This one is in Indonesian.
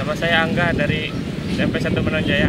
Nama saya Angga dari SMP 1 Menonjaya.